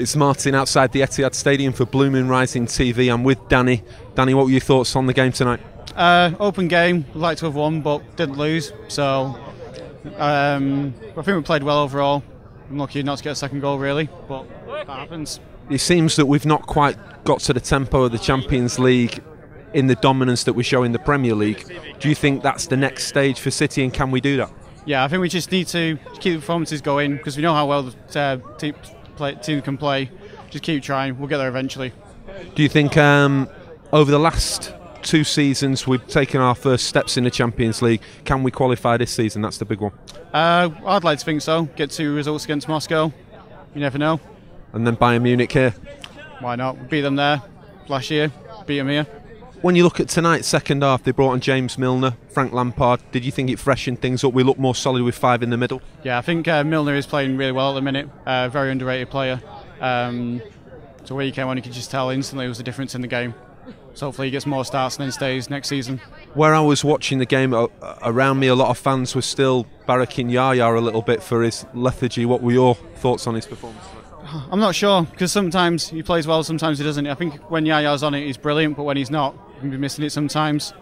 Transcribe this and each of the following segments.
It's Martin outside the Etihad Stadium for Blue Moon Rising TV. I'm with Danny. Danny, what were your thoughts on the game tonight? Uh, open game. Like to have won, but didn't lose. So um, I think we played well overall. I'm lucky not to get a second goal, really, but that happens. It seems that we've not quite got to the tempo of the Champions League in the dominance that we show in the Premier League. Do you think that's the next stage for City, and can we do that? Yeah, I think we just need to keep the performances going because we know how well the uh, team, play, team can play. Just keep trying. We'll get there eventually. Do you think um, over the last two seasons we've taken our first steps in the Champions League? Can we qualify this season? That's the big one. Uh, I'd like to think so. Get two results against Moscow. You never know. And then Bayern Munich here. Why not? Beat them there last year. Beat them here. When you look at tonight's second half, they brought on James Milner, Frank Lampard. Did you think it freshened things up? We look more solid with five in the middle. Yeah, I think uh, Milner is playing really well at the minute. Uh, very underrated player. Um, so when he came on, you could just tell instantly there was a difference in the game. So hopefully he gets more starts and then stays next season. Where I was watching the game, uh, around me, a lot of fans were still barracking Yaya a little bit for his lethargy. What were your thoughts on his performance? I'm not sure because sometimes he plays well, sometimes he doesn't. I think when Yaya's on it, he's brilliant, but when he's not, can be missing it sometimes.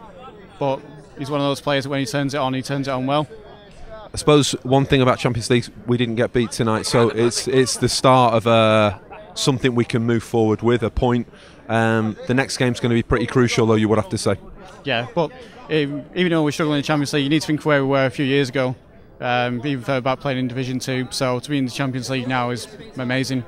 But he's one of those players that when he turns it on, he turns it on well. I suppose one thing about Champions League, we didn't get beat tonight, so it's it's the start of uh, something we can move forward with. A point. Um, the next game's going to be pretty crucial, though. You would have to say. Yeah, but even though we're struggling in the Champions League, you need to think where we were a few years ago. Um, even about playing in Division Two, so to be in the Champions League now is amazing.